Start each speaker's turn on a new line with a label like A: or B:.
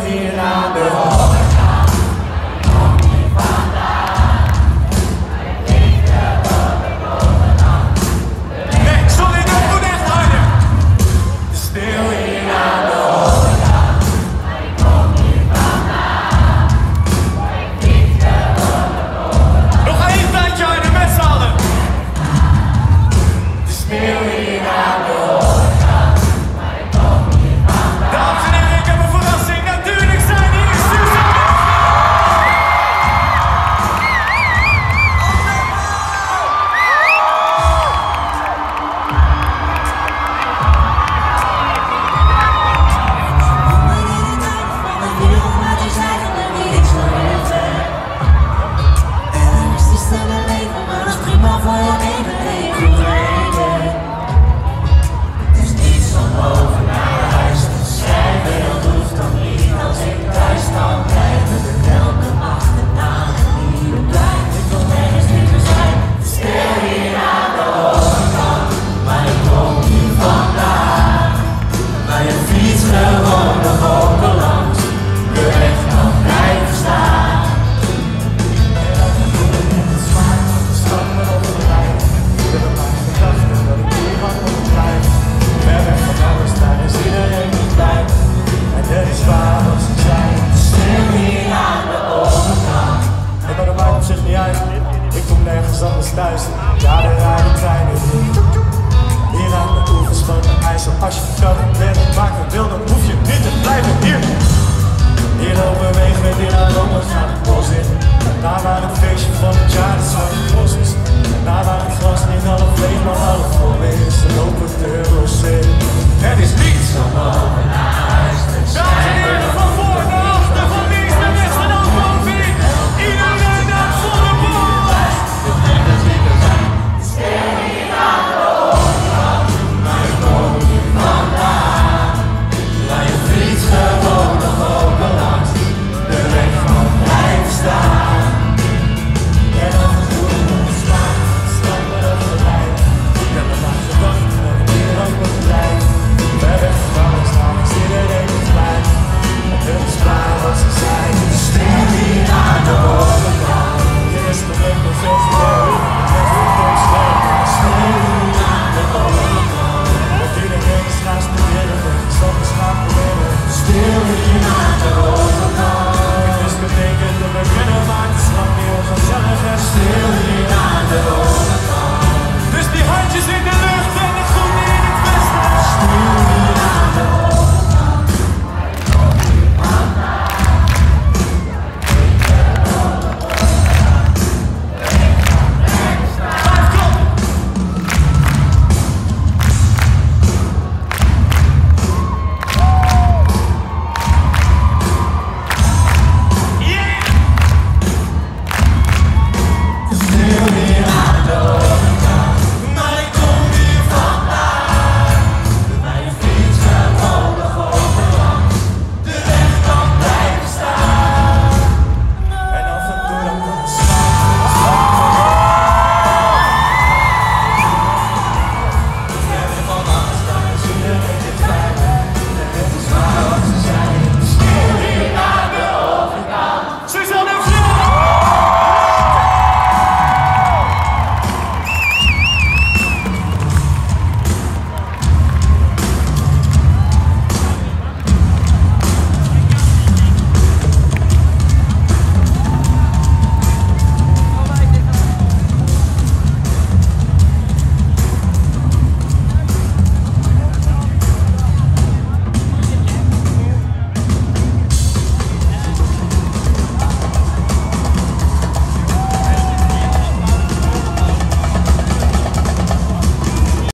A: here now. ergens anders thuis. Daar de rare treinen hier. Hier aan de oevers van de IJssel. Als je verder bent, maken wil, dan hoef je